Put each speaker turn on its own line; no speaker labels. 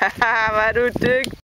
Haha, war du dick.